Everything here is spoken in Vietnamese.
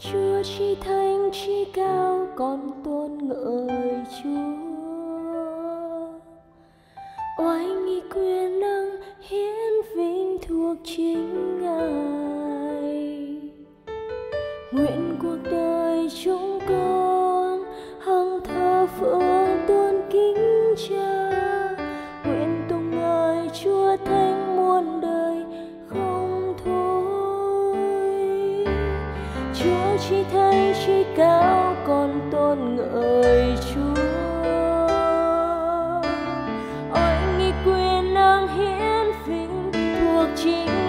chúa chi thánh chi cao, con tôn ngợi chúa. Oai nghi quyền năng, hiến vinh thuộc chính ngài. Nguyện cuộc đời chúng chỉ thấy chỉ cao còn tôn ngợi chúa. Ôi nghi quyền năng hiển vinh thuộc chính